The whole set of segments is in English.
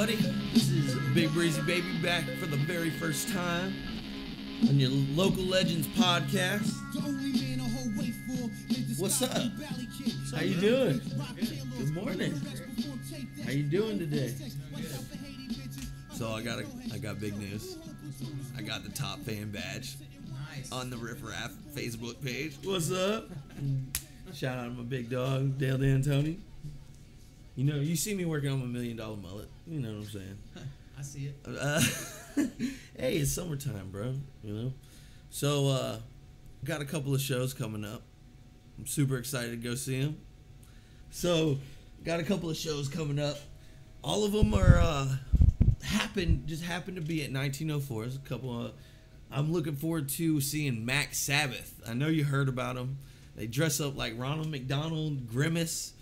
everybody? This is Big Breezy Baby back for the very first time on your local legends podcast. What's up? How you doing? Good morning. How you doing today? So I got a, I got big news. I got the top fan badge Nice. on the Riff Raff Facebook page. What's up? Shout out to my big dog, Dale D'Antoni. You know, you see me working on my million dollar mullet. You know what I'm saying? I see it. Uh, hey, it's summertime, bro. You know, so uh, got a couple of shows coming up. I'm super excited to go see them. So, got a couple of shows coming up. All of them are uh, happen just happen to be at 1904. There's a couple of. I'm looking forward to seeing Mac Sabbath. I know you heard about them. They dress up like Ronald McDonald, Grimace.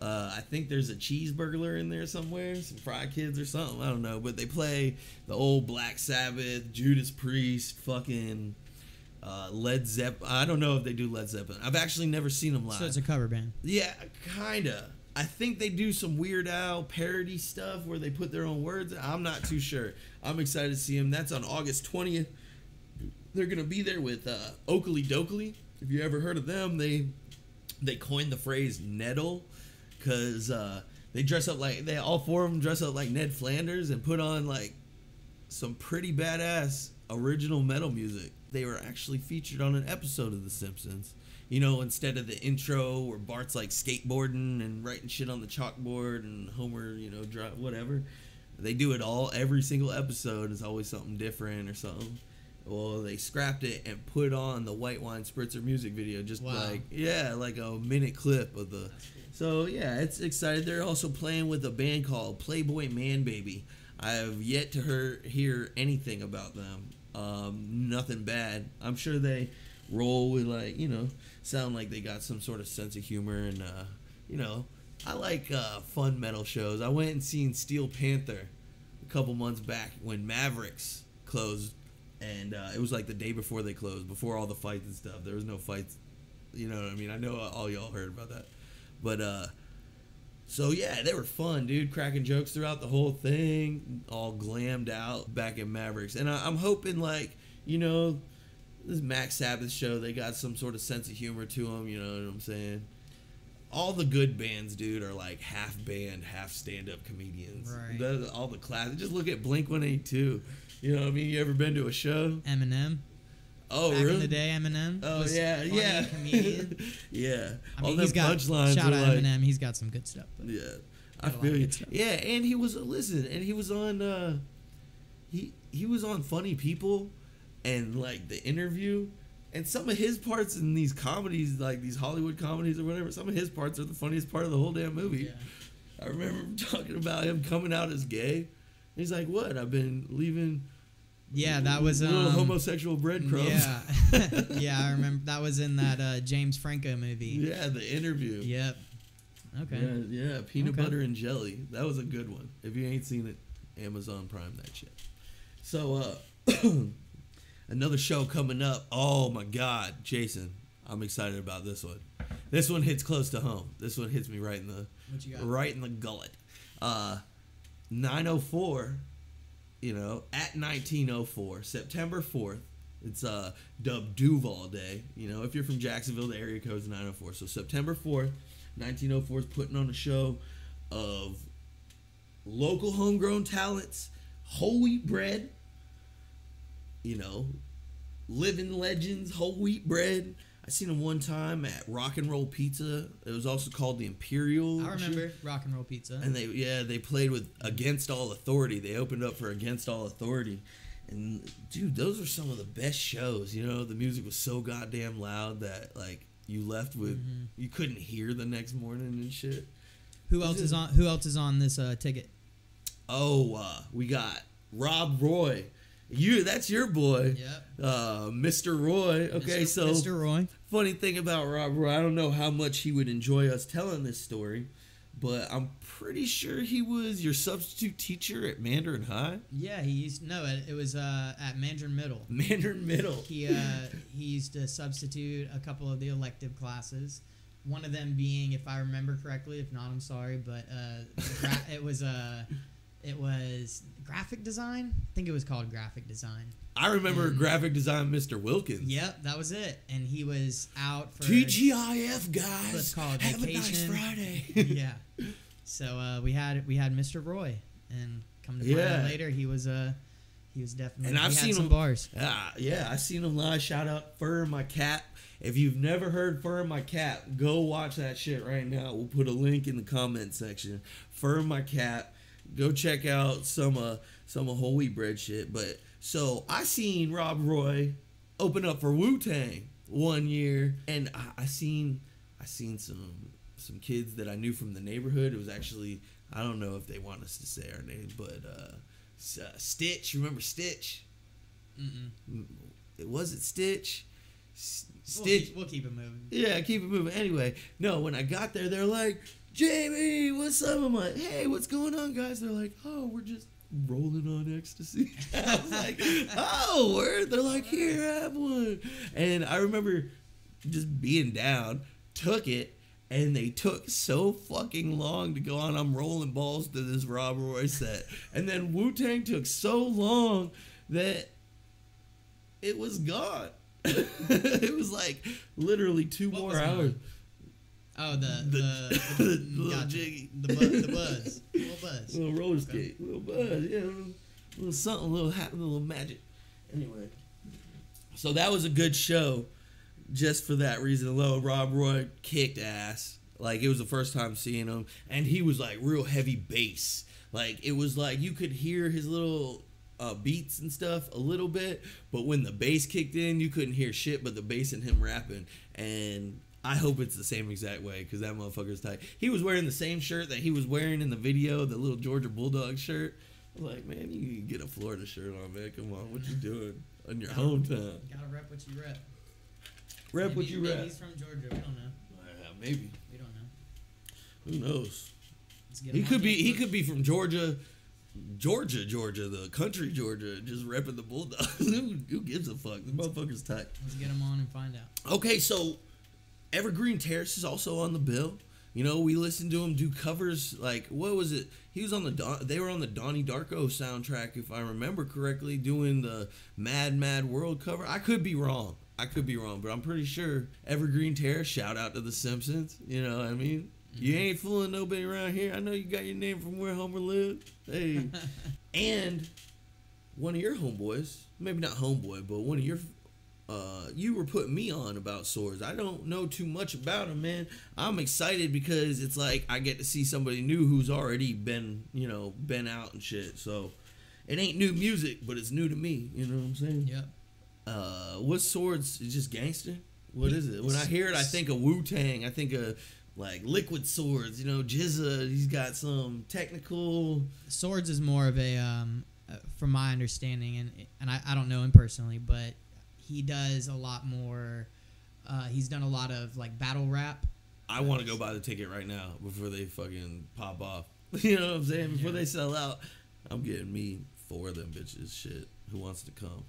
Uh, I think there's a cheeseburglar in there somewhere, some Fry Kids or something. I don't know, but they play the old Black Sabbath, Judas Priest, fucking uh, Led Zeppelin. I don't know if they do Led Zeppelin. I've actually never seen them live. So it's a cover band. Yeah, kinda. I think they do some Weird Al parody stuff where they put their own words. I'm not too sure. I'm excited to see them. That's on August 20th. They're gonna be there with uh, Okilly Dokilly. If you ever heard of them, they they coined the phrase "Nedal" because uh, they dress up like they all four of them dress up like Ned Flanders and put on like some pretty badass original metal music. They were actually featured on an episode of The Simpsons. You know, instead of the intro where Bart's like skateboarding and writing shit on the chalkboard and Homer, you know, drive whatever. They do it all. Every single episode is always something different or something. Well, they scrapped it and put on the White Wine Spritzer music video, just Wow. like yeah, like a minute clip of the. So yeah, it's excited. They're also playing with a band called Playboy Man Baby. I have yet to hear, hear anything about them. Um, nothing bad. I'm sure they roll with like you know, sound like they got some sort of sense of humor and uh, you know, I like uh, fun metal shows. I went and seen Steel Panther a couple months back when Mavericks closed, and uh, it was like the day before they closed, before all the fights and stuff. There was no fights. You know what I mean? I know all y'all heard about that, but uh, so yeah, they were fun, dude. Cracking jokes throughout the whole thing, all glammed out back in Mavericks, and I, I'm hoping like you know this Mac Sabbath show, they got some sort of sense of humor to them. You know what I'm saying? All the good bands, dude, are like half band, half stand up comedians. Right. The- all the class. Just look at Blink 182. You know what I mean? You ever been to a show? Eminem. Oh, Back really? in the day, Eminem. Oh yeah, yeah, Comedian. yeah. I mean, them he's got punchlines shout out like, Eminem. He's got some good stuff. Yeah, I Got a lot of feel you. Yeah, and he was listen, and he was on. uh He he was on Funny People, and like the interview, and some of his parts in these comedies, like these Hollywood comedies or whatever, some of his parts are the funniest part of the whole damn movie. Yeah. I remember talking about him coming out as gay. He's like, "What? I've been leaving." Yeah, that was um, little homosexual breadcrumbs. Yeah, yeah, I remember that was in that uh, James Franco movie. yeah, the interview. Yep. Okay. Yeah, yeah, peanut Okay. butter and jelly. That was a good one. If you ain't seen it, Amazon Prime that shit. So, uh, another show coming up. Oh my God, Jason, I'm excited about this one. This one hits close to home. This one hits me right in the What you got? right in the gullet. Uh, 904. You know, at 1904, September 4th. It's uh dubbed Duval Day. You know, if you're from Jacksonville, the area code is 904. So September 4th, 1904 is putting on a show of local homegrown talents, whole wheat bread, you know, living legends, whole wheat bread. I seen them one time at Rock and Roll Pizza. It was also called the Imperial. I remember Rock and Roll Pizza. And they yeah, they played with Against All Authority. They opened up for Against All Authority. And dude, those are some of the best shows. You know, the music was so goddamn loud that like you left with Mm-hmm. you couldn't hear the next morning and shit. who else is on? Who else is on this uh, ticket? Oh, uh, we got Rob Roy. You that's your boy. Yep. Uh, Mr. Roy. Okay, Mr. so Mr. Roy. funny thing about Rob Roy, I don't know how much he would enjoy us telling this story, but I'm pretty sure he was your substitute teacher at Mandarin High, Yeah, he used no. It, it was uh, at Mandarin Middle. Mandarin Middle. He uh, he used to substitute a couple of the elective classes. one of them being, if I remember correctly, if not, I'm sorry, but uh, it was uh, it was graphic design. I think it was called graphic design. I remember Mm. graphic design Mr. Wilkins. Yep, that was it. And he was out for TGIF guys. Let's call it Have a nice vacation. Friday. yeah. So uh, we had we had Mr. Roy, and come to find Yeah. out later, he was uh, he was definitely. And I've had seen some him- bars. Ah, yeah, I've seen him live. Shout out Fur My Cap. If you've never heard Fur My Cap, go watch that shit right now. We'll put a link in the comment section. Fur My Cap. Go check out some uh some of Holy Bread shit. But so I seen Rob Roy open up for Wu Tang one year, and I, I seen I seen some some kids that I knew from the neighborhood. It was actually I don't know if they want us to say our name, but uh, uh Stitch. Remember Stitch? Mm-mm. It was it Stitch. S- We'll Stitch. keep, we'll keep it moving. Yeah, keep it moving. Anyway, no, when I got there, they're like, Jaime, what's up? I'm like, hey, what's going on, guys? They're like, oh, we're just rolling on ecstasy. I was like, oh, word. They're like, here, have one. And I remember just being down, took it, and they took so fucking long to go on. I'm rolling balls to this Rob Roy set. And then Wu Tang took so long that it was gone. it was like literally two What more hours. gone? Oh, the The- the, the the, little gotcha. jiggy. the, bu- the buzz, little buzz. little roller skate, little buzz, yeah, little, little something, little hat, little magic. Anyway, so that was a good show, just for that reason alone. Rob Roy kicked ass. Like it was the first time seeing him, and he was like real heavy bass. Like it was like you could hear his little uh, beats and stuff a little bit, but when the bass kicked in, you couldn't hear shit but the bass and him rapping. And I hope it's the same exact way because that motherfucker's tight. He was wearing the same shirt that he was wearing in the video, the little Georgia Bulldog shirt. I'm like, man, you get a Florida shirt on, man. Come on, what you doing in your hometown? Gotta rep what you rep. Rep maybe, what you maybe rep. He's from Georgia. We don't know. Maybe. We don't know. Who knows? He could be. He could be from Georgia, Georgia, Georgia, the country Georgia, just repping the Bulldogs. who, who gives a fuck? The motherfucker's tight. Let's get him on and find out. Okay, so Evergreen Terrace is also on the bill. You know, we listened to him do covers. Like, what was it? He was on the Don, they were on the Donnie Darko soundtrack, if I remember correctly, doing the Mad Mad World cover. I could be wrong. I could be wrong, but I'm pretty sure Evergreen Terrace. Shout out to the Simpsons. You know what I mean? You mm-hmm. ain't fooling nobody around here. I know you got your name from where Homer lived. Hey, and one of your homeboys, maybe not homeboy, but one of your uh, you were putting me on about swords. I don't know too much about them, man. I'm excited because it's like I get to see somebody new who's already been, you know, been out and shit. So it ain't new music, but it's new to me. You know what I'm saying? Yep. Uh, what swords? Is just gangster? What is it? When I hear it, I think of Wu Tang. I think of like liquid swords. You know, GZA. He's got some technical. Swords is more of a, um, uh, from my understanding, and and I, I don't know him personally, but he does a lot more. Uh, he's done a lot of like battle rap. I want to go buy the ticket right now before they fucking pop off. You know what I'm saying? Before Yeah. they sell out, I'm getting me four of them bitches. Shit, who wants to come?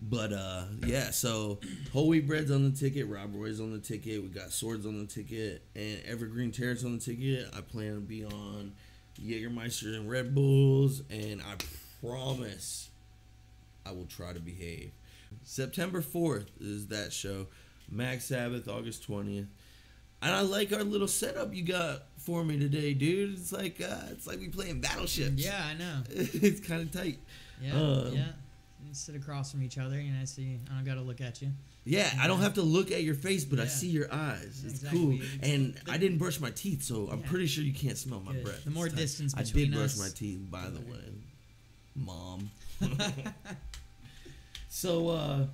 But uh, yeah. So whole wheat bread's on the ticket. Rob Roy's on the ticket. We got swords on the ticket, and Evergreen Terrace on the ticket. I plan to be on Jägermeister and Red Bulls, and I promise I will try to behave. September 4th is that show. Mac Sabbath, August 20th. And I like our little setup you got for me today, dude. It's like uh, it's like we playing battleships. Yeah, I know. it's kind of tight. Yeah, Um, yeah. You sit across from each other, and I See, I don't got to look at you. Yeah, I don't have to look at your face, but I see your eyes. Yeah, It's exactly. cool. And the- I didn't brush my teeth, so I'm Yeah. pretty sure you can't smell my Good. breath. The more distance I did brush us, my teeth, by the way, mom. so, uh,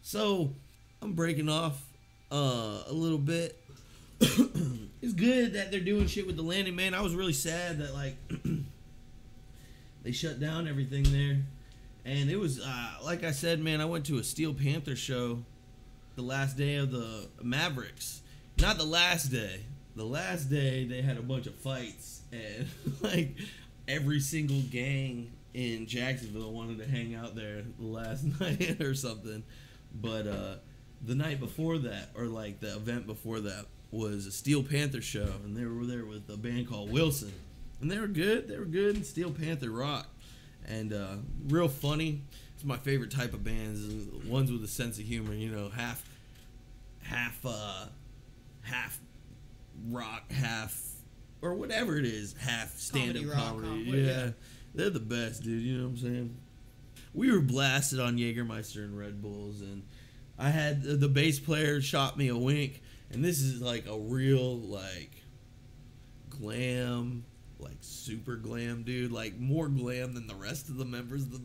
so I'm breaking off uh, a little bit. it's good that they're doing shit with the landing, man. I was really sad that like they shut down everything there, and it was uh, like I said, man. I went to a Steel Panther show the last day of the Mavericks. Not the last day. The last day they had a bunch of fights and like every single gang in Jacksonville wanted to hang out there last night or something. But uh the night before that or like the event before that was a Steel Panther show, and they were there with a band called Wilson, and they were good. They were good. Steel Panther rock, and uh, real funny. It's my favorite type of bands, uh, ones with a sense of humor. You know, half, half, uh, half rock, half, or whatever it is, half stand-up Comedy rock, comedy. yeah. yeah. They're the best, dude. You know what I'm saying? We were blasted on Jägermeister and Red Bulls, and I had the, the bass player shot me a wink, and this is like a real like glam, like super glam dude, like more glam than the rest of the members of the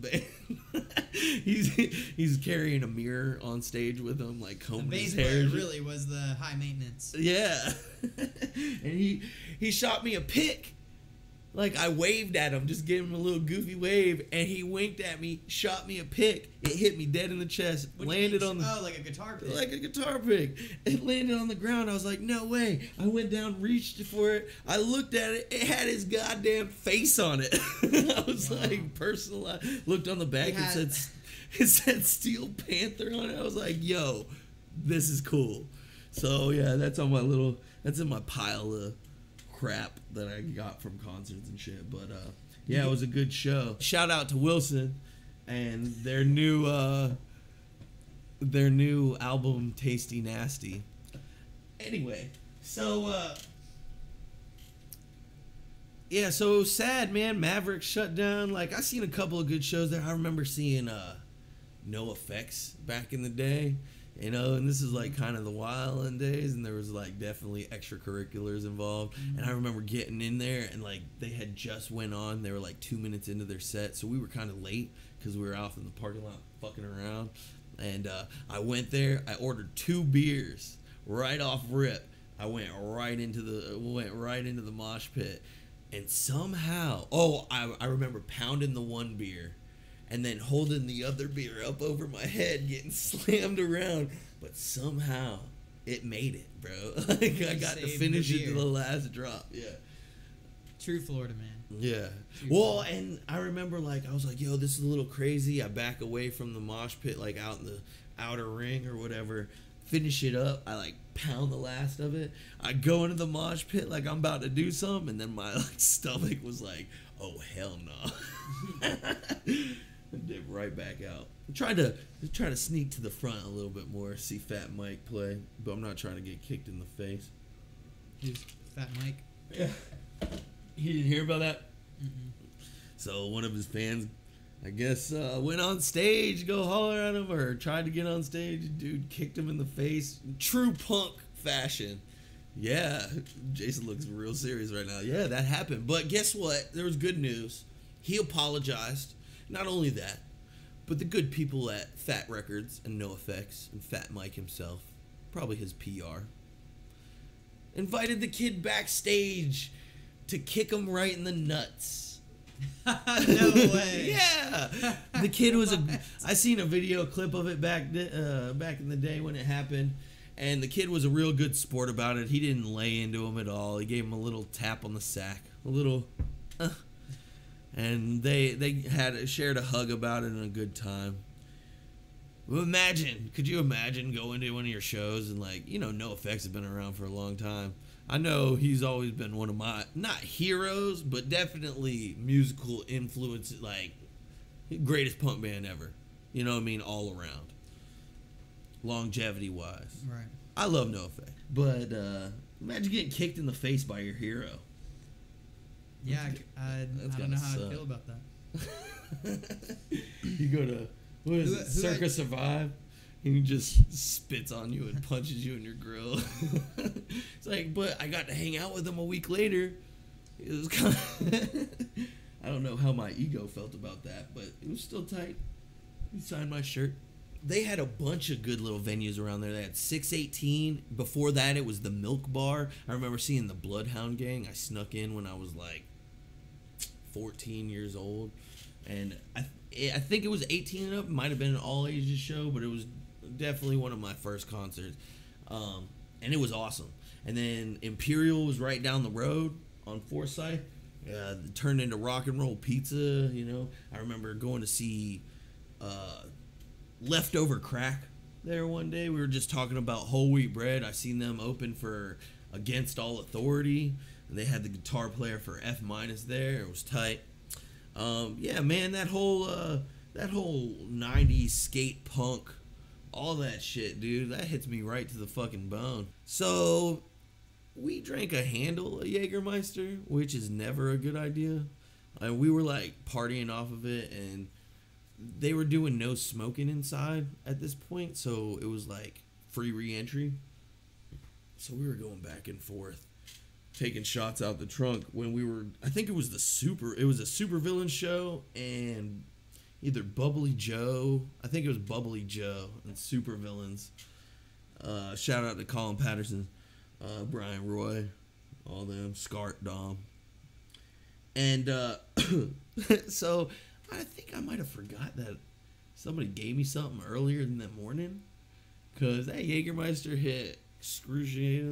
band. he's he's carrying a mirror on stage with him, like The combing bass his hair. player really was the high maintenance. Yeah. and he he shot me a pick. Like I waved at him, just gave him a little goofy wave, and he winked at me, shot me a pick. It hit me dead in the chest, What landed on the oh, like a guitar pick. like a guitar pick. It landed on the ground. I was like, no way. I went down, reached for it. I looked at it. It had his goddamn face on it. I was Wow. like, personalized. Looked on the back He and had- said, it said Steel Panther on it. I was like, yo, this is cool. So yeah, that's on my little. That's in my pile of crap that I got from concerts and shit. But uh, yeah, it was a good show. Shout out to Wilson and their new uh, their new album, Tasty Nasty. Anyway, so uh, yeah, so sad, man. Maverick shut down. Like I seen a couple of good shows there. I remember seeing uh, NOFX back in the day. You know, and this is like kind of the Wildland days, and there was like definitely extracurriculars involved. And I remember getting in there, and like they had just went on. They were like two minutes into their set, so we were kind of late because we were off in the parking lot fucking around. And uh, I went there. I ordered two beers right off rip. I went right into the went right into the mosh pit, and somehow, oh, I, I remember pounding the one beer and then holding the other beer up over my head, getting slammed around. But somehow it made it, bro. like I got to finish the it to the last drop. Yeah. True Florida man. Yeah. True Well, Florida. and I remember like I was like, yo, this is a little crazy. I back away from the mosh pit, like out in the outer ring or whatever. Finish it up. I like pound the last of it. I go into the mosh pit like I'm about to do something, and then my like stomach was like, oh hell no. And dip right back out. I'm trying to trying to sneak to the front a little bit more, see Fat Mike play, but I'm not trying to get kicked in the face. Who's Fat Mike? Yeah. He didn't hear about that. Mm-mm. So one of his fans, I guess, uh, went on stage, go holler at him, or tried to get on stage. Dude kicked him in the face, true punk fashion. Yeah, Jason looks real serious right now. Yeah, that happened. But guess what? There was good news. He apologized. Not only that, but the good people at Fat Wreck Chords and NOFX and Fat Mike himself, probably his PR, invited the kid backstage to kick him right in the nuts. no way. yeah, the kid was a. I seen a video clip of it back uh, back in the day when it happened, and the kid was a real good sport about it. He didn't lay into him at all. He gave him a little tap on the sack, a little, uh, and they they had shared a hug about it and a good time. Well, imagine, could you imagine going to one of your shows and like you know, NOFX have been around for a long time. I know he's always been one of my not heroes, but definitely musical influence, like greatest punk band ever. You know what I mean, all around. Longevity wise, Right. I love NOFX, but uh, imagine getting kicked in the face by your hero. Yeah, I, I, I don't know how suck. I feel about that. you go to what is Who- it, who Circa I- Survive, and he just spits on you and punches you in your grill. it's like, but I got to hang out with him a week later. It was kind of, I don't know how my ego felt about that, but it was still tight. He signed my shirt. They had a bunch of good little venues around there. They had 618. Before that, it was the Milk Bar. I remember seeing the Bloodhound Gang. I snuck in when I was like 14 years old, and I I think it was 18 and up. Might have been an all ages show, but it was definitely one of my first concerts, um, and it was awesome. And then Imperial was right down the road on Forsyth. Uh, turned into rock and roll pizza. You know, I remember going to see uh, Leftover Crack there one day. We were just talking about whole wheat bread. I seen them open for Against All Authority, and they had the guitar player for F minus there. It was tight. Um, yeah, man, that whole uh, that whole '90s skate punk, all that shit, dude, that hits me right to the fucking bone. So we drank a handle of Jägermeister, which is never a good idea. And we were like partying off of it, and they were doing no smoking inside at this point, so it was like free re-entry. So we were going back and forth, taking shots out the trunk when we were. I think it was the super. It was a super villain show, and either Bubbly Joe. I think it was Bubbly Joe and super villains. Uh, shout out to Colin Patterson, uh, Brian Roy, all them, Scart Dom. And uh, so I think I might have forgot that somebody gave me something earlier in that morning. Because that Jägermeister hit excruciatingly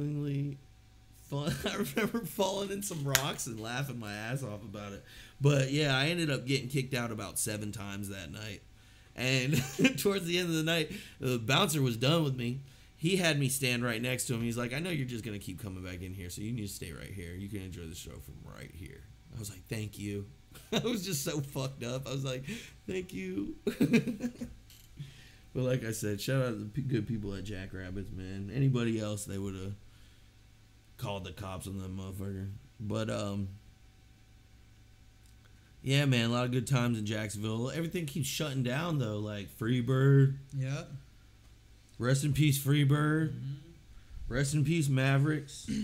fun. I remember falling in some rocks and laughing my ass off about it. But yeah, I ended up getting kicked out about seven times that night. And towards the end of the night, the bouncer was done with me. He had me stand right next to him. He's like, I know you're just going to keep coming back in here, so you need to stay right here. You can enjoy the show from right here. I was like, thank you. I was just so fucked up. I was like, thank you. but like I said, shout out to the good people at Jackrabbits, man. Anybody else, they would have called the cops on that motherfucker. But, um, yeah, man, a lot of good times in Jacksonville. Everything keeps shutting down, though. Like Freebird. Yep. Rest in peace, Freebird. Rest in peace, Mavericks.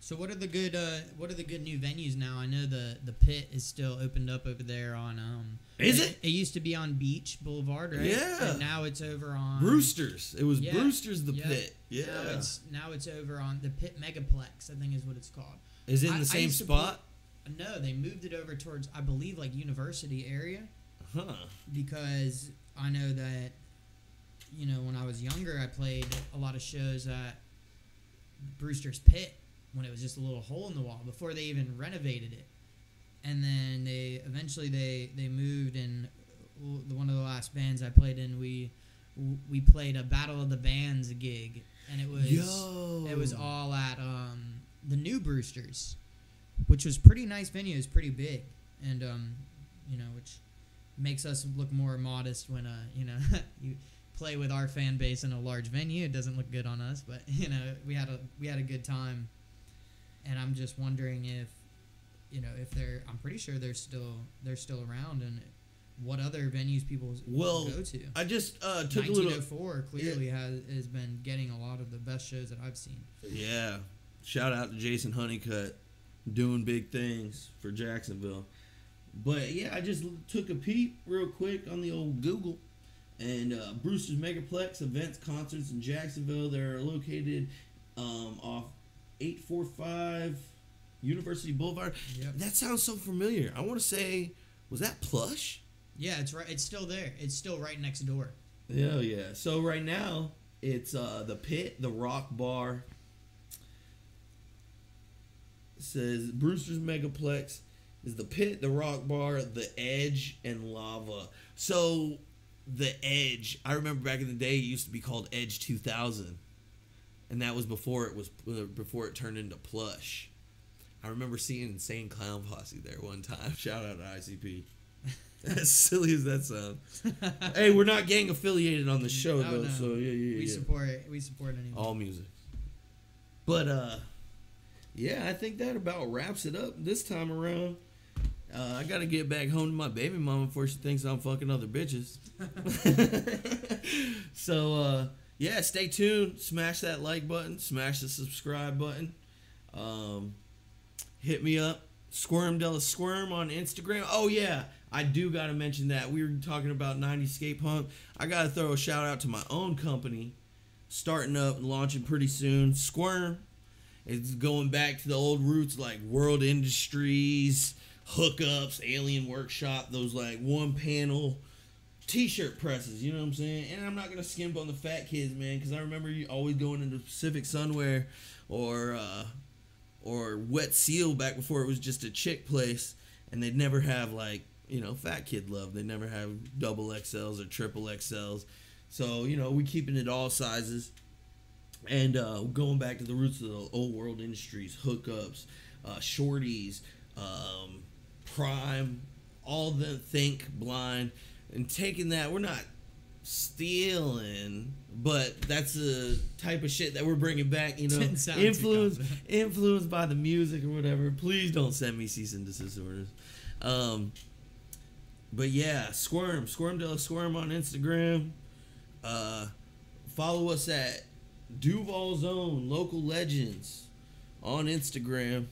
So what are the good uh, what are the good new venues now? I know the the pit is still opened up over there on um Is it? It used to be on Beach Boulevard, right? Yeah. And now it's over on Brewster's. It was Yeah. Brewster's the Yeah. pit. Yeah. Now it's now it's over on the Pit Megaplex, I think is what it's called. Is it in I- the same spot? No, they moved it over towards I believe like University area Huh. because I know that you know when I was younger I played a lot of shows at Brewster's Pit when it was just a little hole in the wall before they even renovated it. And then they eventually they they moved and the one of the last bands I played in we we played a Battle of the Bands gig and it was Yo. it was all at um, the new Brewsters, which was pretty nice venue. It was pretty big, and um, you know, which makes us look more modest when uh, you know, you play with our fan base in a large venue. It doesn't look good on us, but you know, we had a we had a good time, and I'm just wondering if, you know, if they're. I'm pretty sure they're still they're still around, and what other venues people Well, go to. I just uh, took a little. 1904 clearly has has been getting a lot of the best shows that I've seen. Yeah. Shout out to Jason Honeycutt doing big things for Jacksonville. But yeah, I just took a peep real quick on the old Google. And uh, Brewster's Megaplex events, concerts in Jacksonville. They're located um, off 845 University Boulevard. Yep. That sounds so familiar. I want to say, was that plush? Yeah, it's right. It's still there. It's still right next door. Yeah, yeah. So right now it's uh the pit, the rock bar. It says Brewster's Megaplex is the pit, the rock bar, the edge, and lava. So the edge, I remember back in the day it used to be called Edge 2000. And that was before it was before it turned into plush. I remember seeing Insane Clown Posse there one time. Shout out to ICP. as silly as that sounds. hey, we're not gang affiliated on the show Oh, though, no. so yeah, yeah, We yeah. support. We support anyone. all music. But uh, yeah, I think that about wraps it up this time around. Uh, I gotta get back home to my baby mama before she thinks I'm fucking other bitches. so uh, yeah, stay tuned. Smash that like button. Smash the subscribe button. Um, hit me up. Squirm Della Squirm on Instagram. Oh yeah, I do gotta mention that we were talking about 90s skate punk. I gotta throw a shout out to my own company, starting up and launching pretty soon. Squirm. It's going back to the old roots like World Industries, hookups, Alien Workshop, those like one panel t-shirt presses, you know what I'm saying? And I'm not gonna skimp on the fat kids, man, because I remember you always going into Pacific Sunwear or uh, or Wet Seal back before it was just a chick place, and they'd never have like you know fat kid love. They never have double XLs or triple XLs. So you know we keeping it all sizes, and uh, going back to the roots of the old world industries, hookups, uh, shorties, um, prime, all the think blind, and taking that we're not stealing, but that's the type of shit that we're bringing back. You know, Didn't sound too influenced influenced by the music or whatever. Please don't send me cease and desist orders. Um, but yeah, Squirm, Squirm Della Squirm on Instagram. Uh, follow us at Duval's Own Local Legends on Instagram.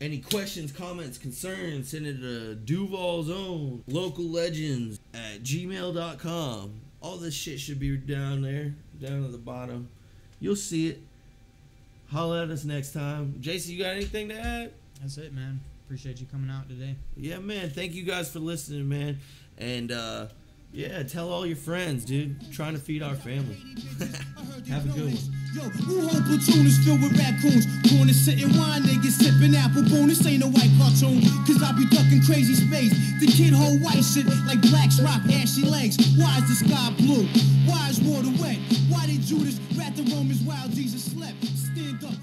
Any questions, comments, concerns, send it to Duval's Own Local Legends at gmail.com. All this shit should be down there, down at the bottom. You'll see it. Holla at us next time. Jason, you got anything to add? That's it, man. Appreciate you coming out today. Yeah, man. Thank you guys for listening, man. And uh yeah, tell all your friends, dude. trying to feed our family. Have a good one. Yo, who whole platoon is filled with raccoons? Corner sitting wine, niggas sipping apple. This ain't a white cartoon, cause I be ducking crazy space. The kid hold white shit like blacks rock ashy legs. Why is the sky blue? Why is water wet? Why did Judas rat the Romans while Jesus slept? Stand up,